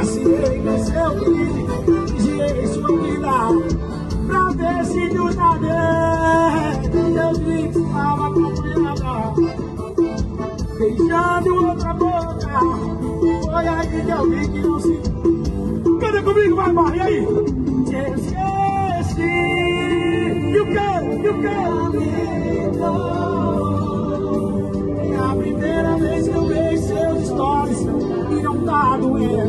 Passei no seu vídeo, vigiei sua vida Pra ver se do nada eu vi que estava acompanhada Beijando outra boca Foi aí que eu vi que não se... Canta comigo, vai, vai, e aí? Te esqueci E o que? E o que? É a primeira vez que eu vejo seus stories E não tá doendo